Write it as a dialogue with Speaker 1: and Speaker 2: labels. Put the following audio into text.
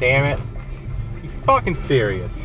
Speaker 1: damn it. You fucking serious?